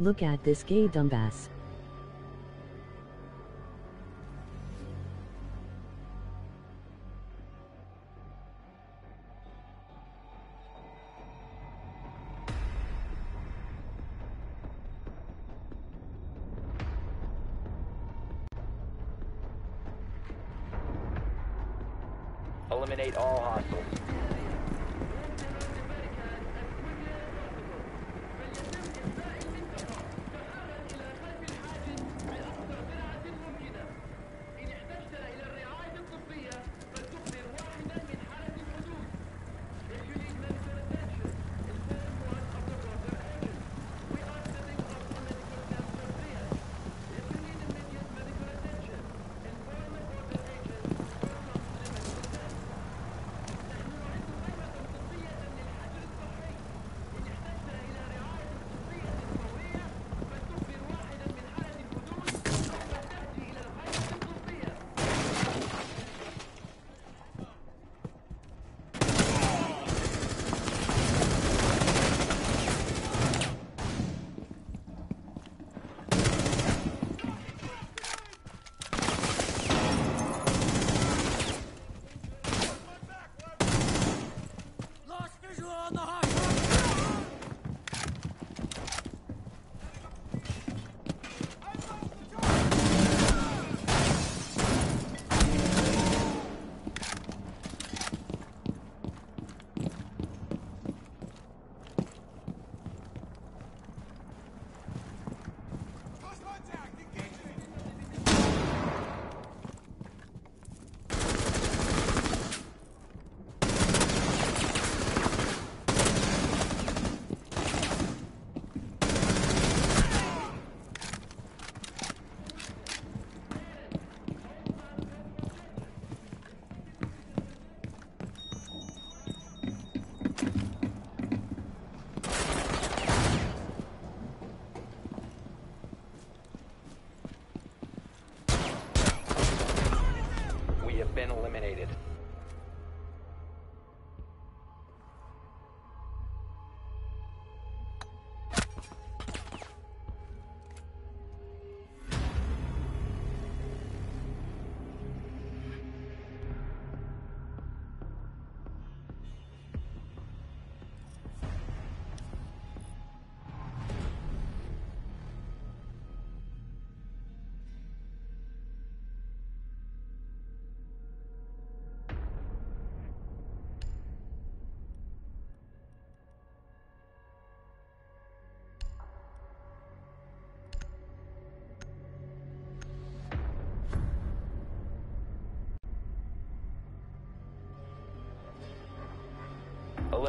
Look at this gay dumbass.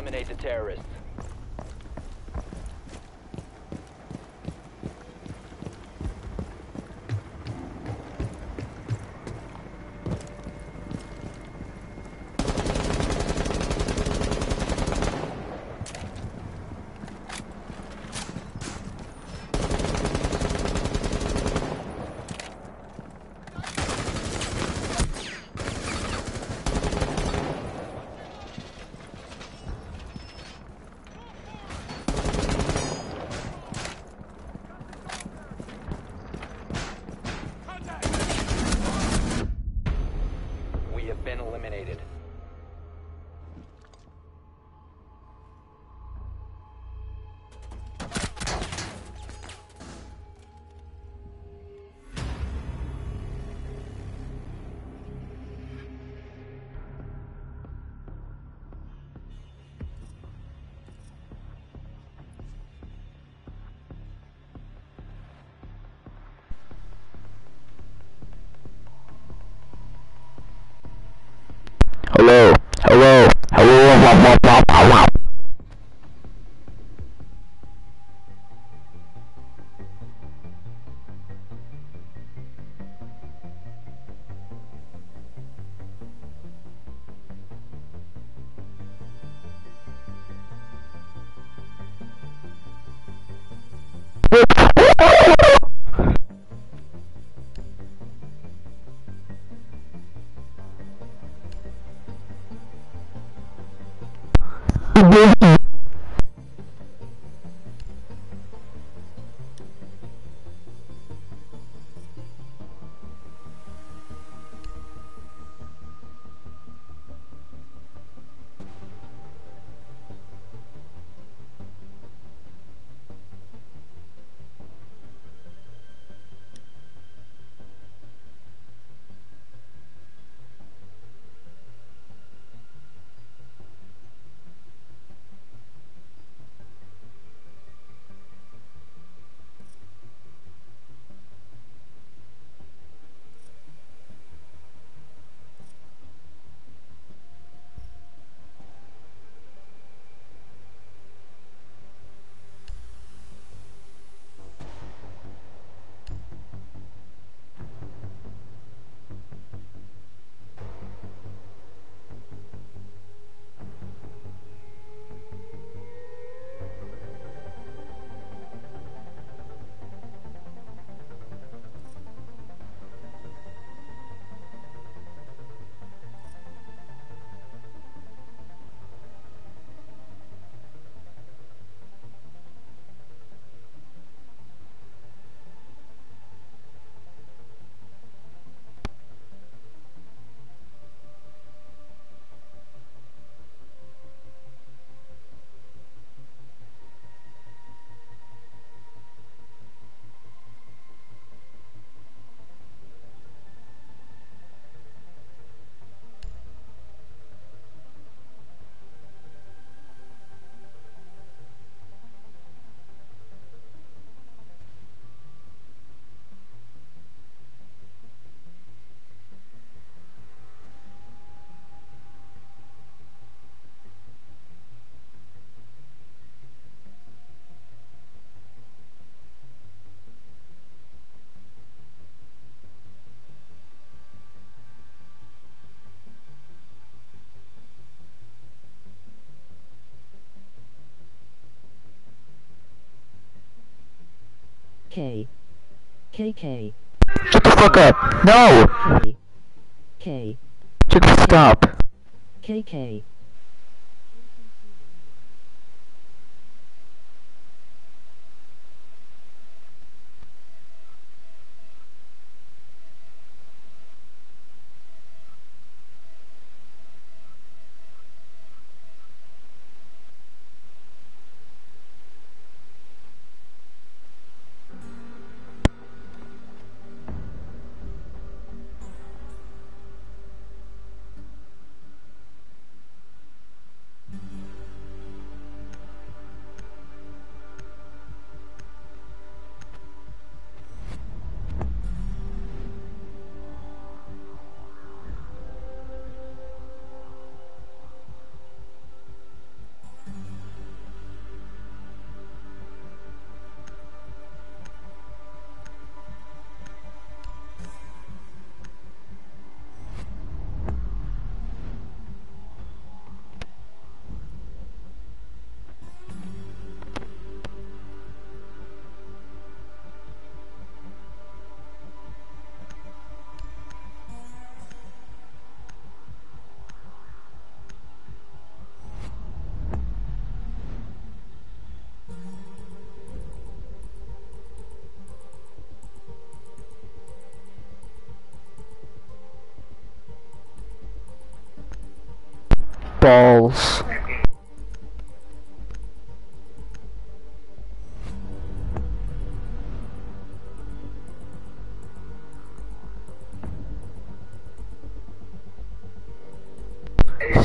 Eliminate the terrorists. K. K K Shut the fuck up. No. K. K. Just stop. K K.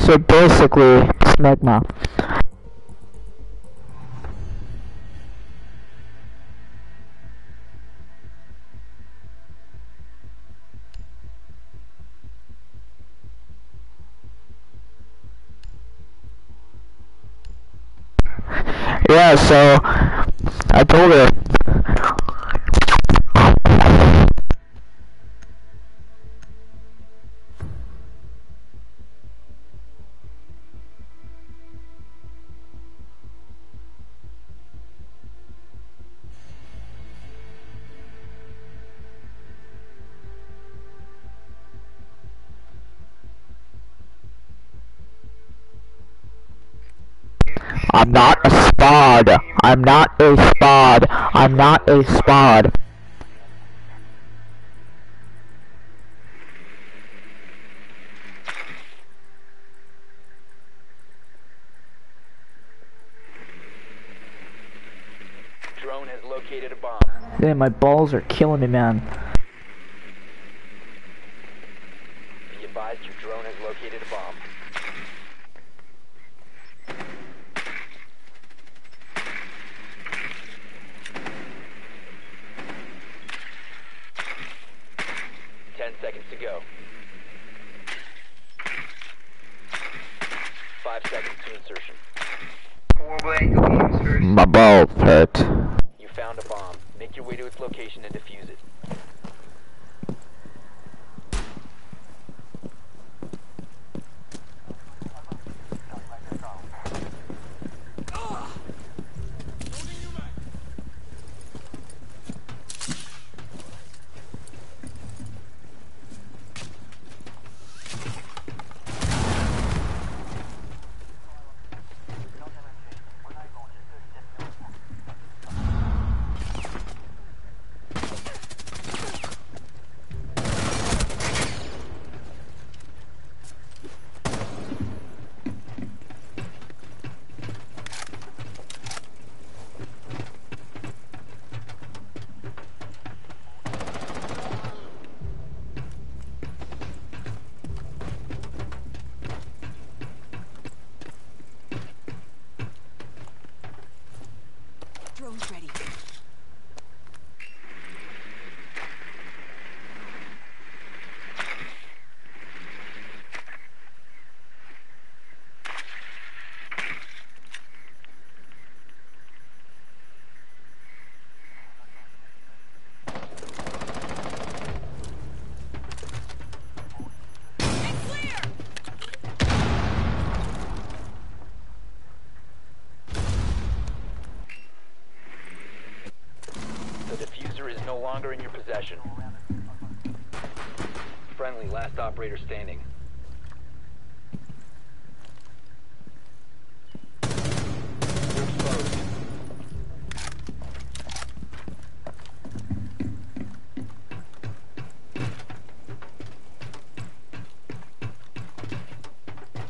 So basically, smegma. Yeah, so I told her. I'm not a spod. Drone has located a bomb. Damn, my balls are killing me, man. operator standing.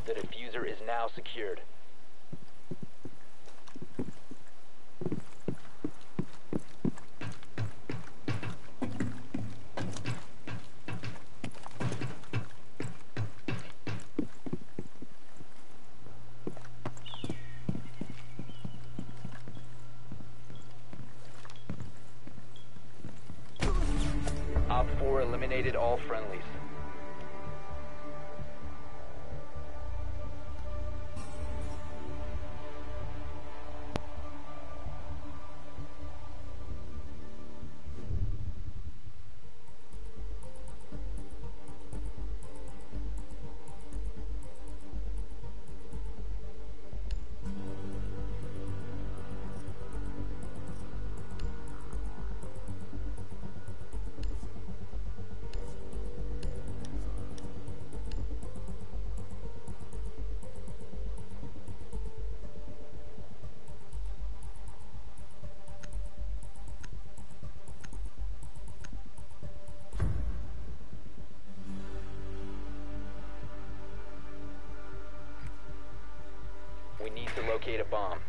The defuser is now secured. friendlies. locate a bomb.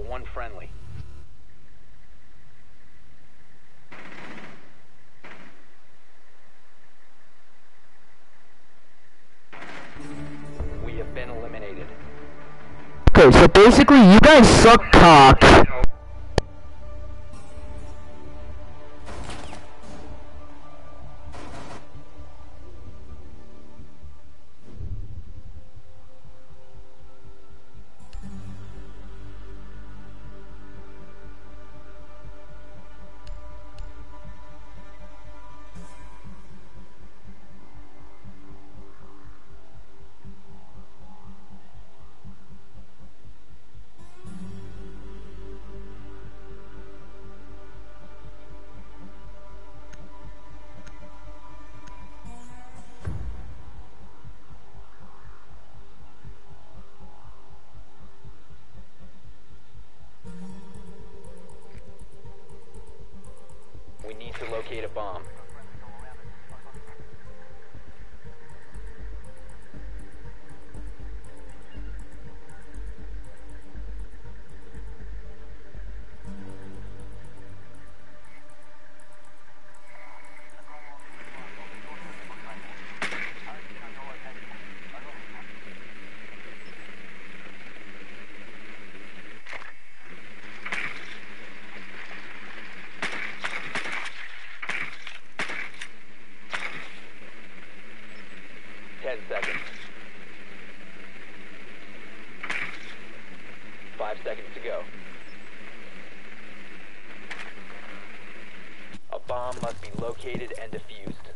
one friendly. We have been eliminated. Okay, so basically you guys suck cock. Five seconds to go. A bomb must be located and defused.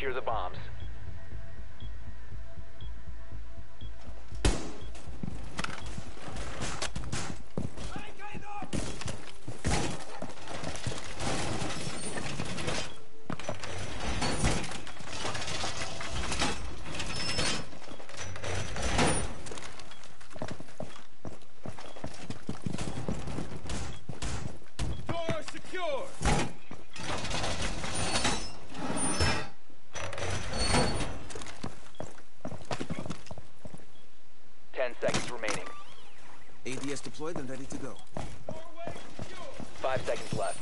Secure the bombs. Door secure. Ten seconds remaining. ADS deployed and ready to go. Five seconds left.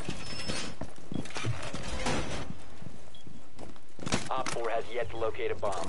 Op 4 has yet to locate a bomb.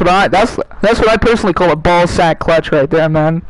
What I that's that's what I personally call a ball sack clutch right there, man.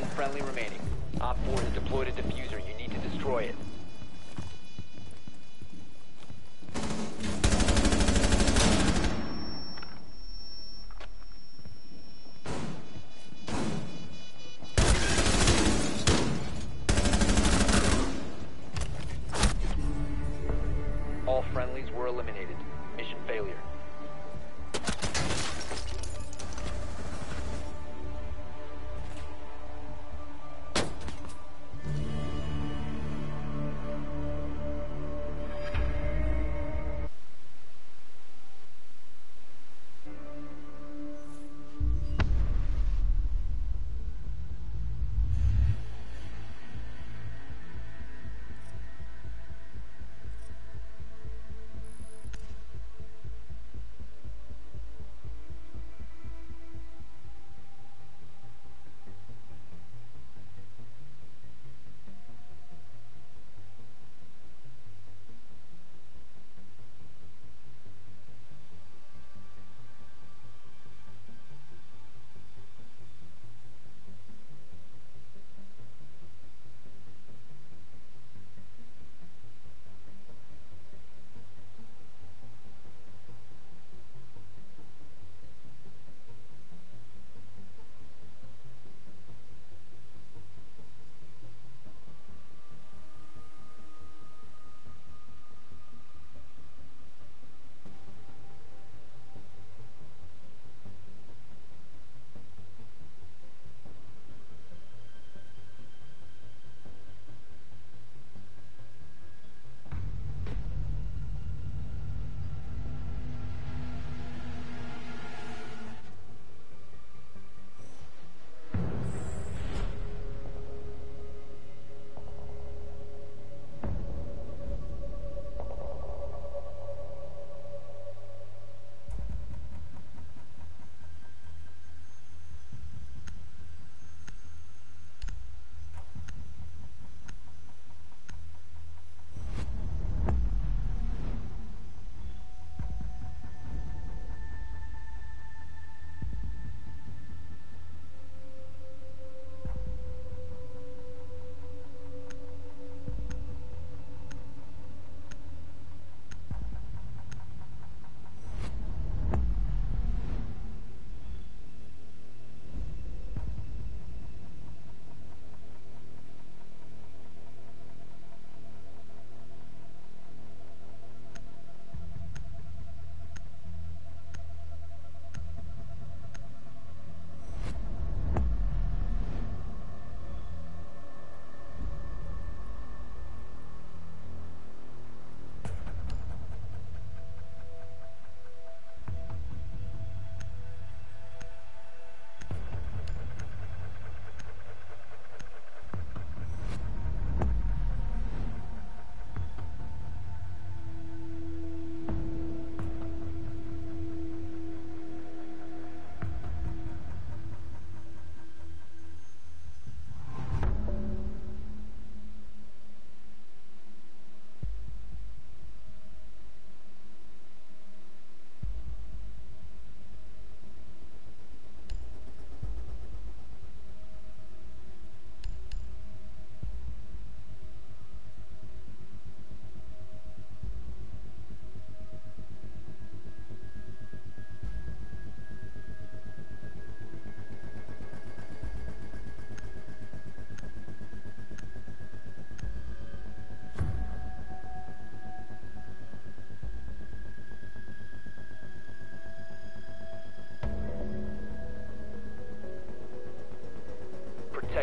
one friendly remaining. Op 4 has deployed a defuser. You need to destroy it.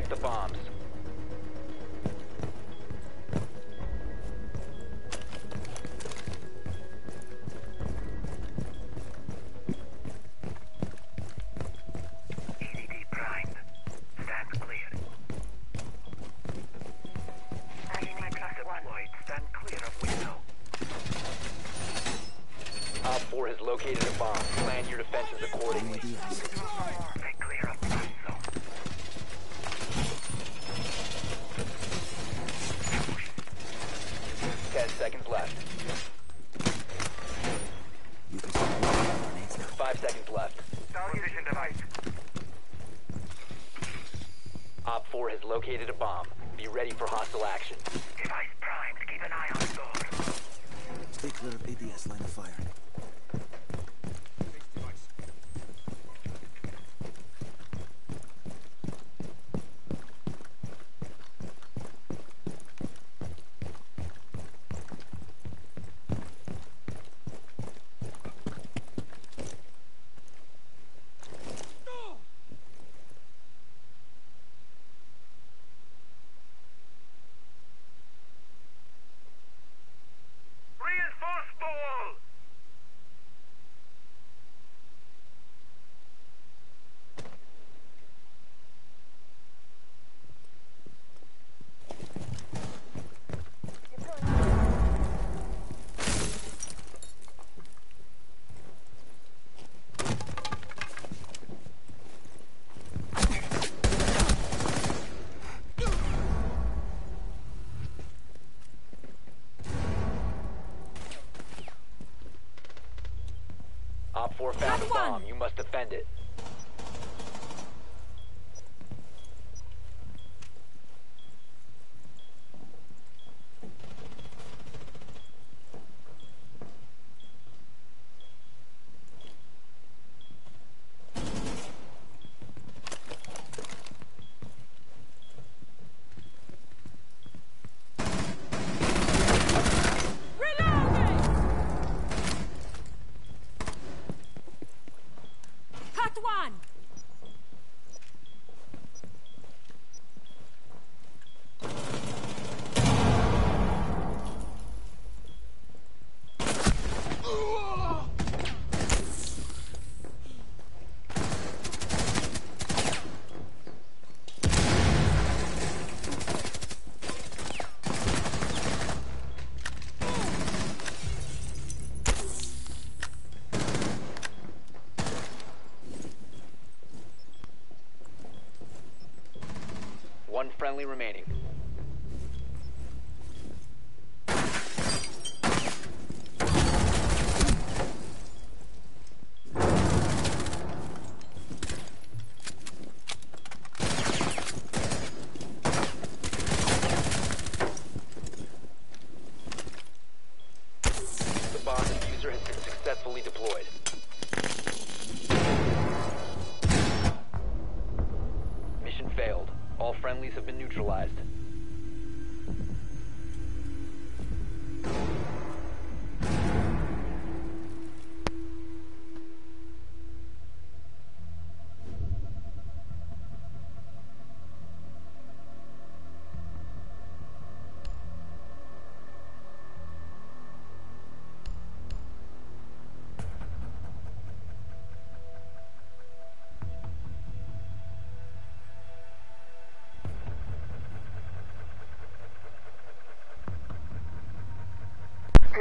Protect the bombs. one friendly remaining.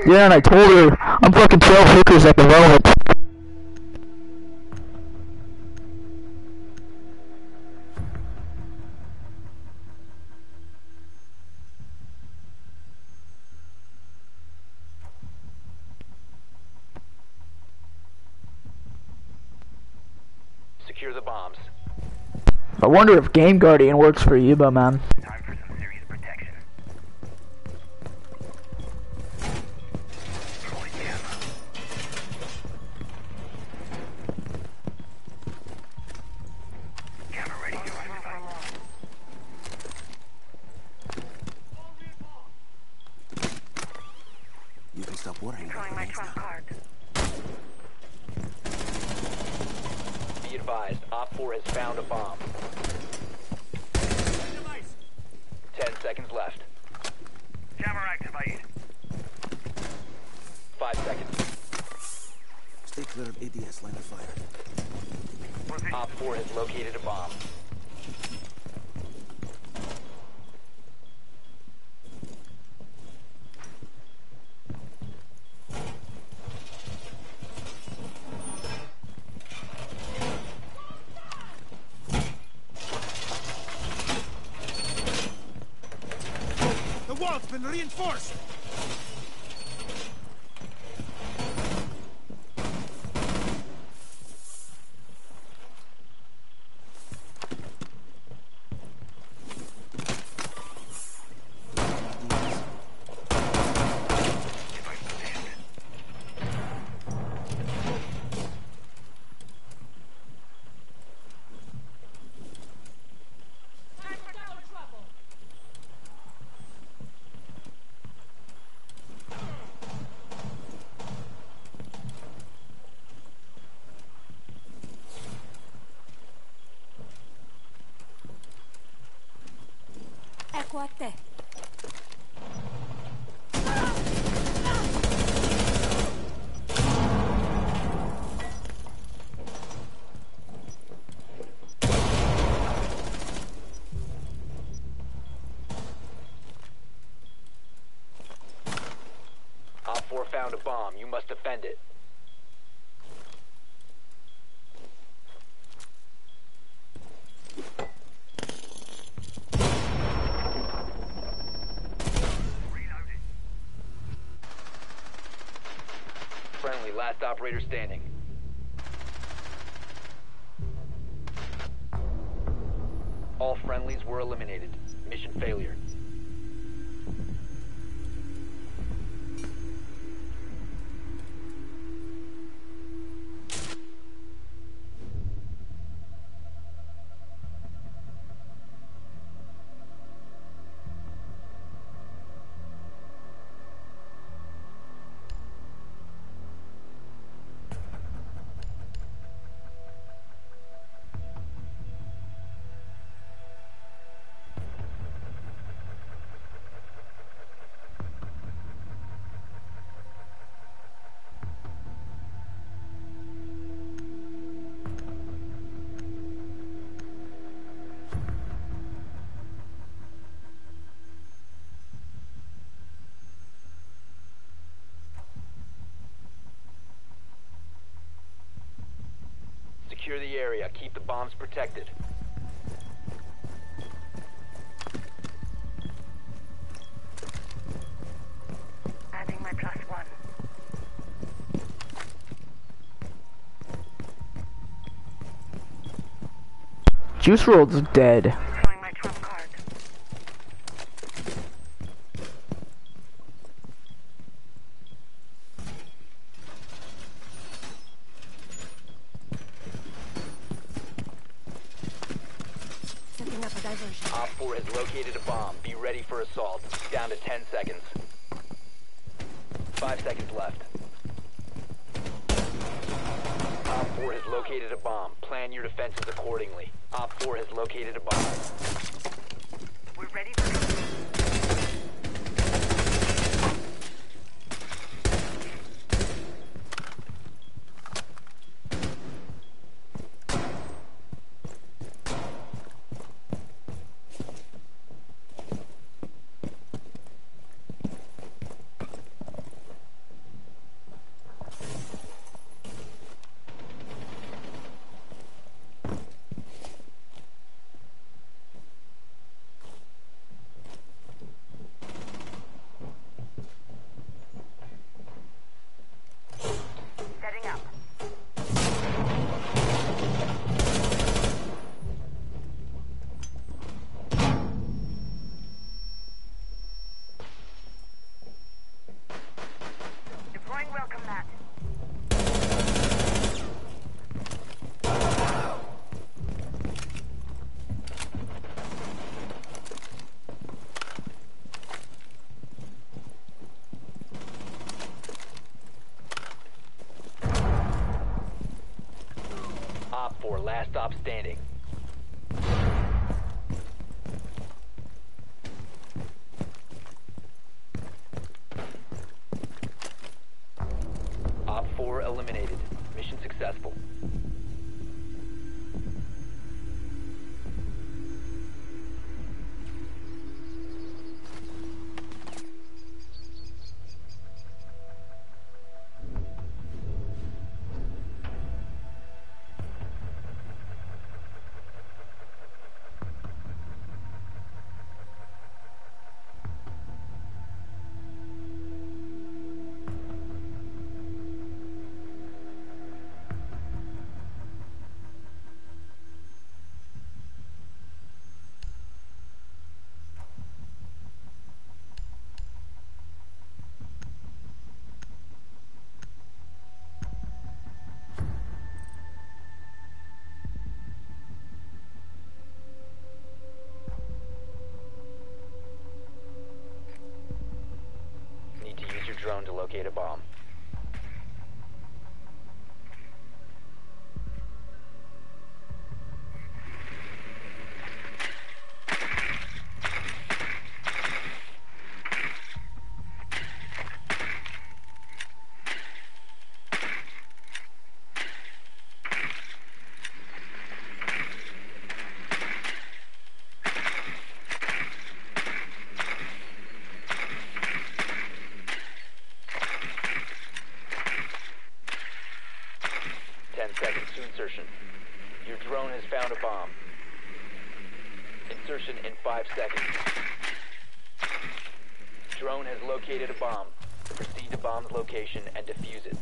Yeah, and I told her I'm fucking 12 hookers at the moment. Secure the bombs. I wonder if Game Guardian works for Yuba, man. been reinforced! Found a bomb. You must defend it. Friendly, last operator standing. Area. Keep the bombs protected. Adding my plus one. Juice WRLD's dead. Op 4 has located a bomb. Be ready for assault. Down to 10 seconds. 5 seconds left. Op 4 has located a bomb. Plan your defenses accordingly. Op 4 has located a bomb. We're ready a bomb. insertion. Your drone has found a bomb. Insertion in five seconds. Drone has located a bomb. Proceed to bomb's location and defuse it.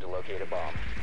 to locate a bomb.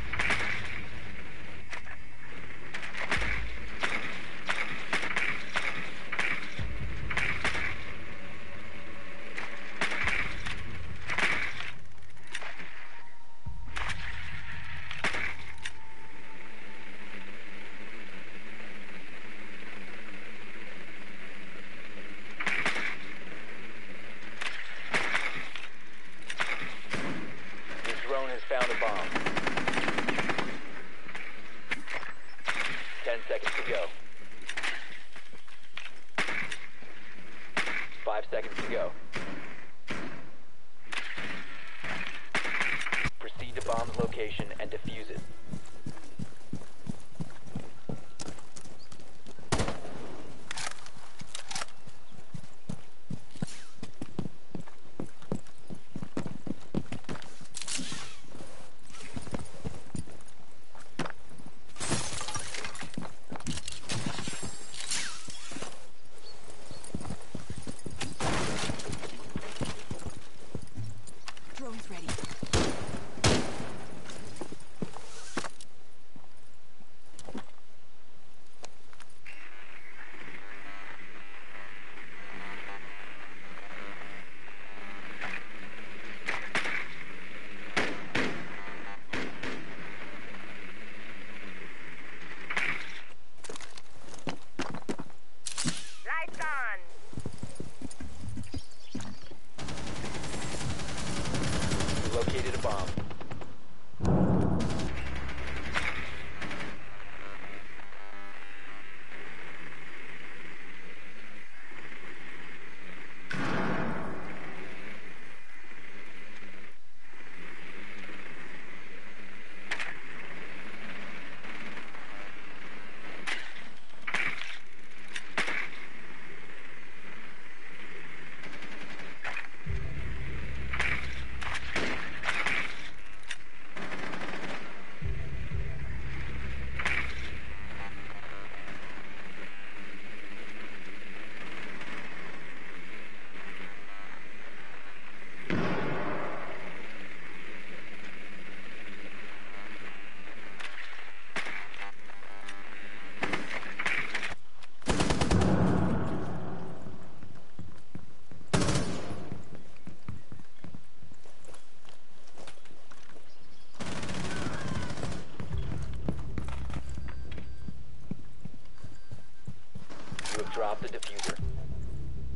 the defuser.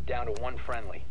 Down to one friendly.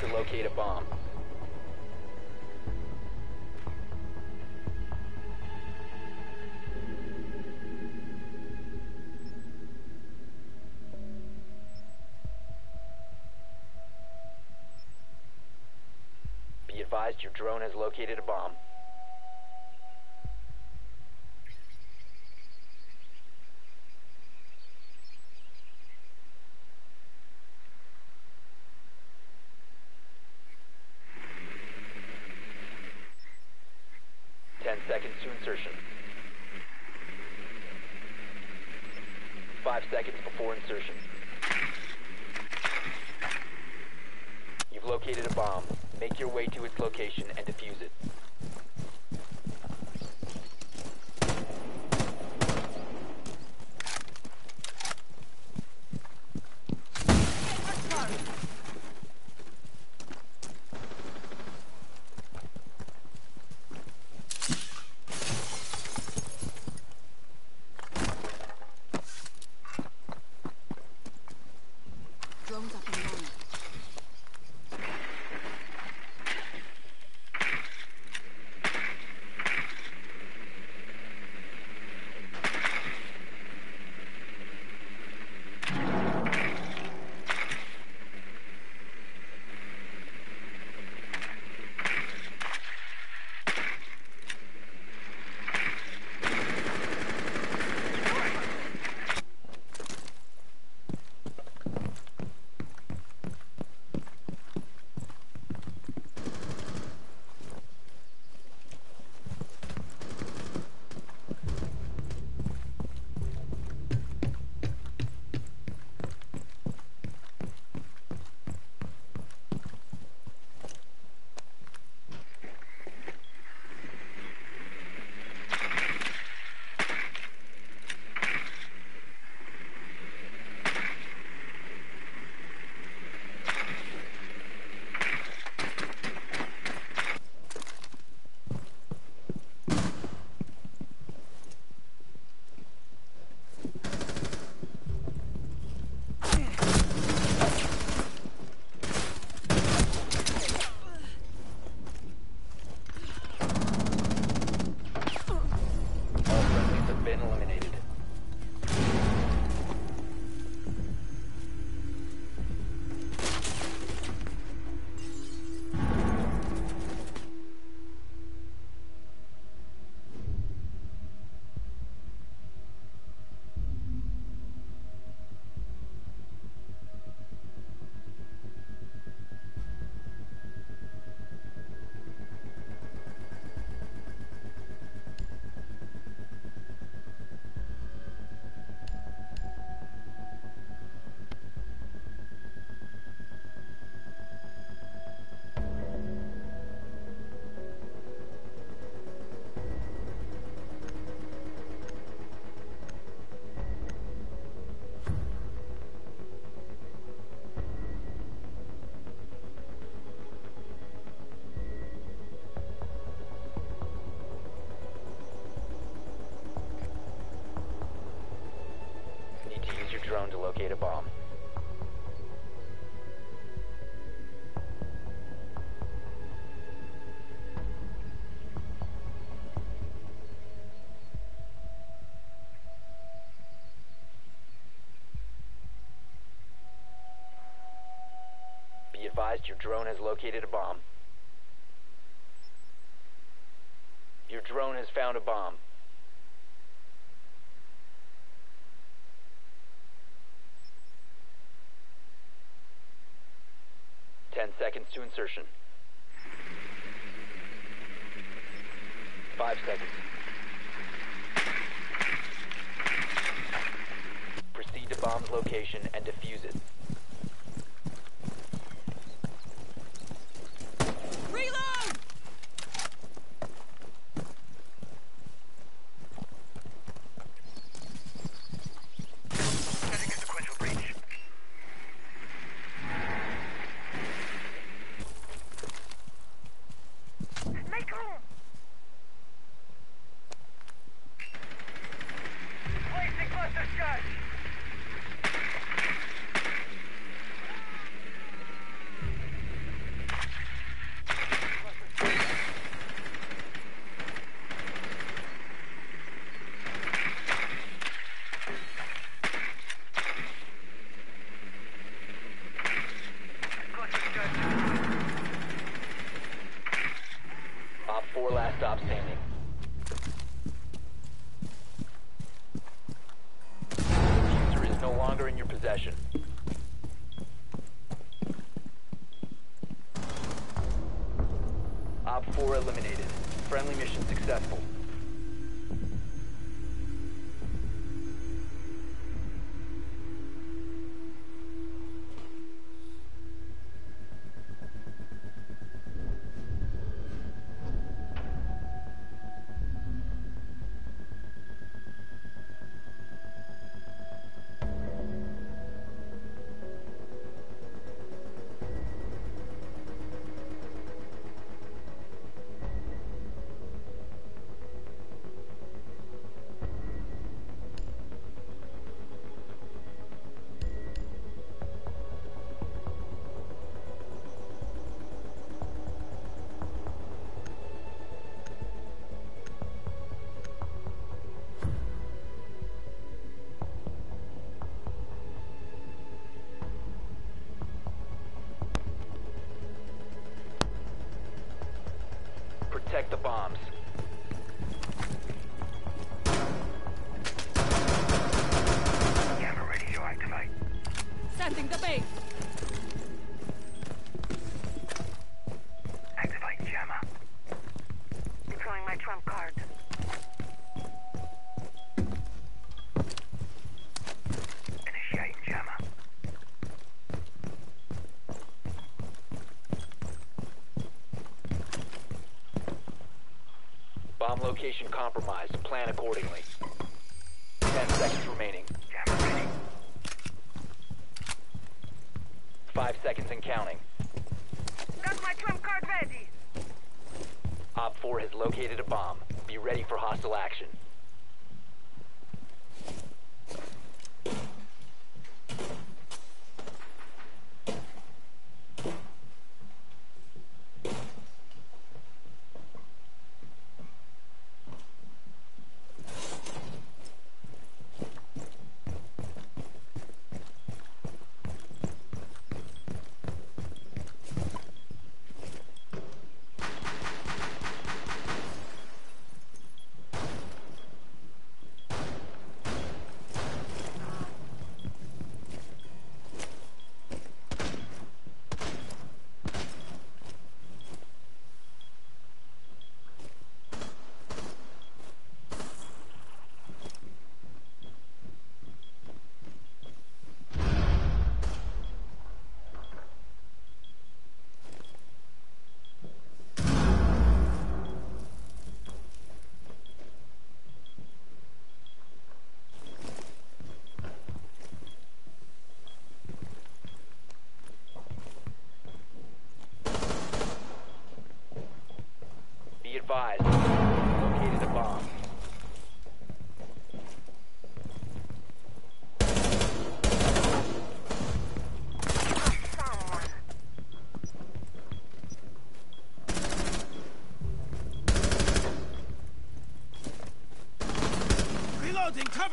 to locate a bomb. Be advised your drone has located a bomb. locate a bomb. Be advised your drone has located a bomb. Your drone has found a bomb. to insertion. Five seconds. Proceed to bomb's location and defuse it. Master Scott! the bombs. location compromised. Plan accordingly.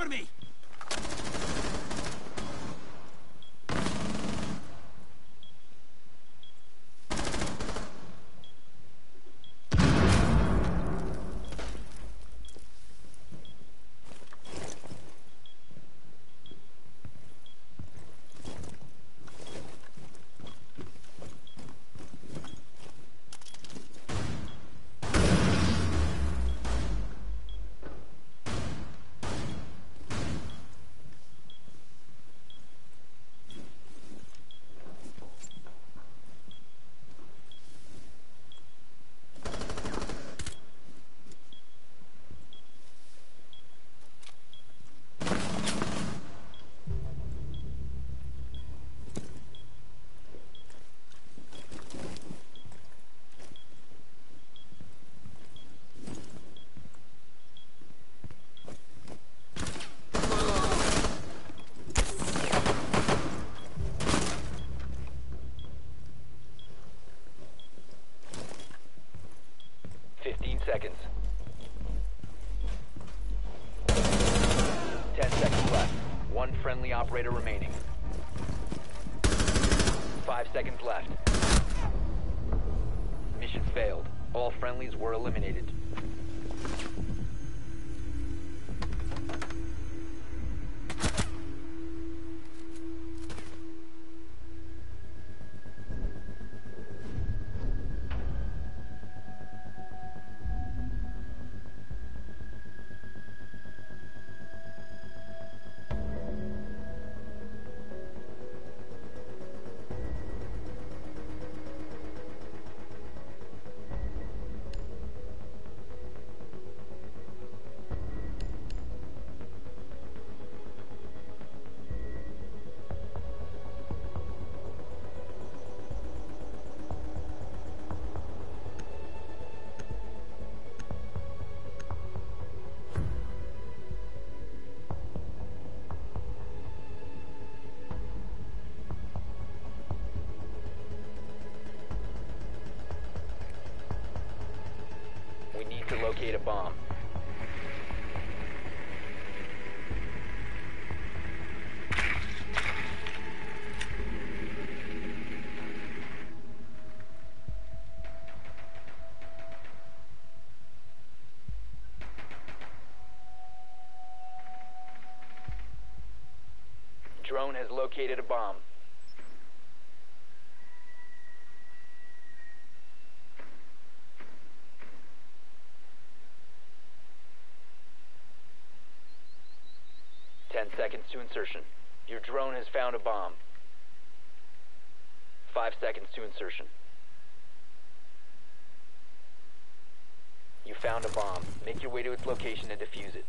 Cover me! Fifteen seconds. Ten seconds left. One friendly operator remaining. Locate a bomb. Drone has located a bomb. Ten seconds to insertion. Your drone has found a bomb. Five seconds to insertion. You found a bomb. Make your way to its location and defuse it.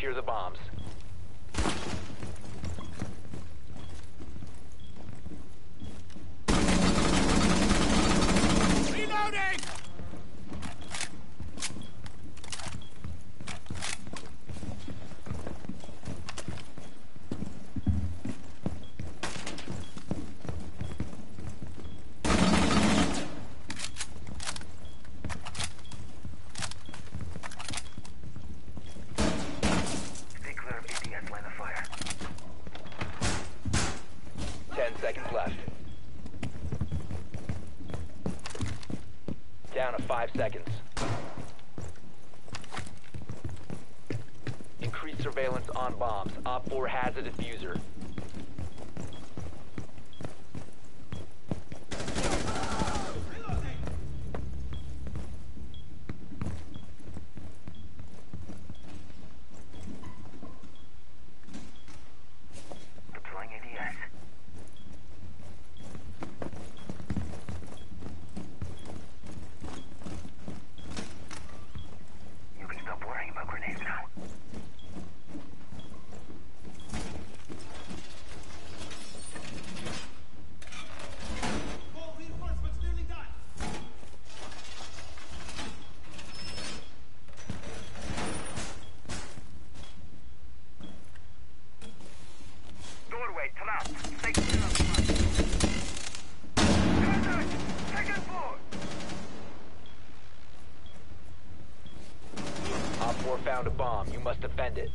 Secure the bombs. five seconds. Increased surveillance on bombs. Op 4 has a defuser. found a bomb. You must defend it.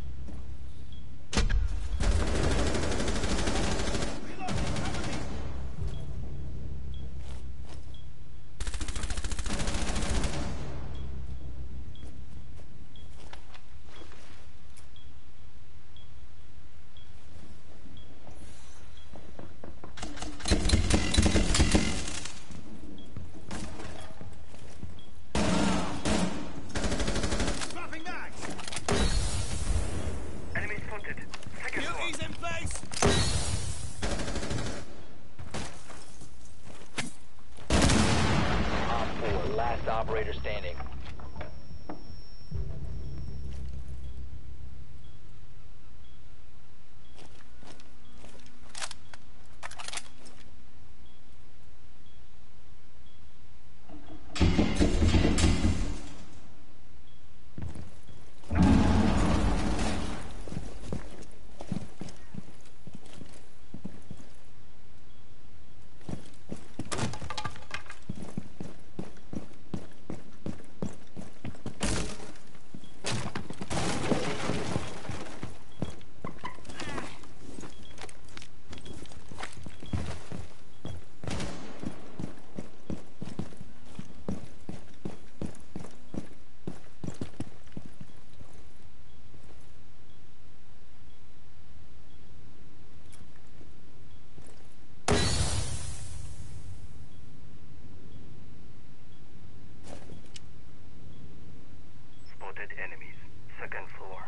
spotted enemies. Second floor.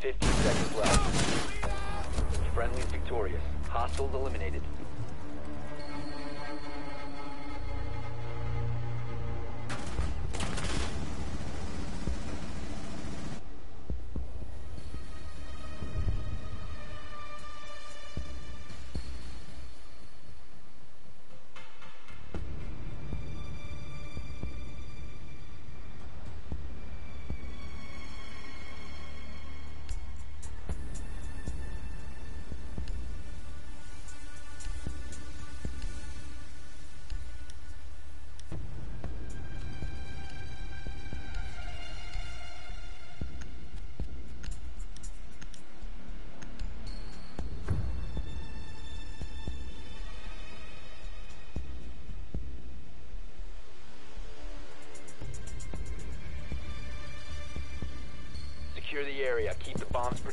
15 seconds left. Friendly's victorious. Hostiles eliminated.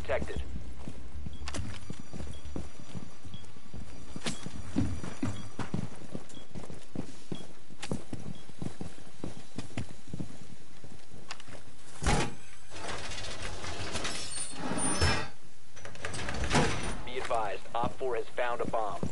detected. Be advised, Op 4 has found a bomb.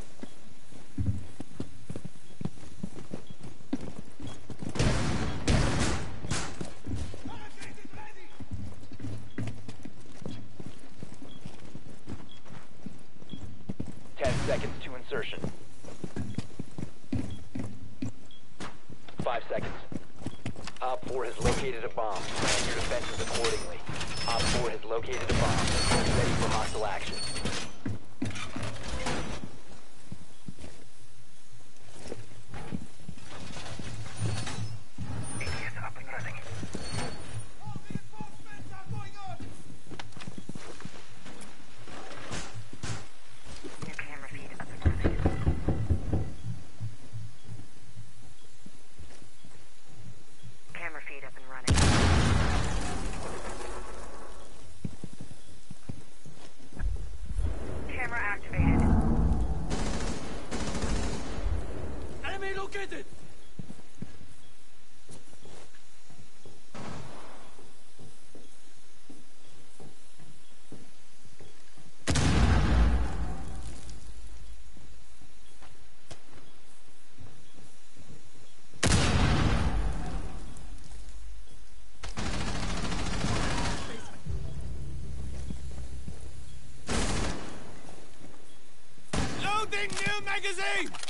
New magazine!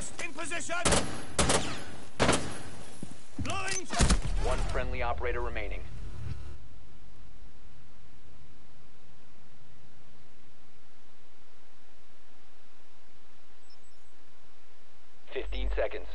In position! Blowing! One friendly operator remaining. Fifteen seconds.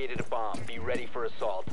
located a bomb. Be ready for assault.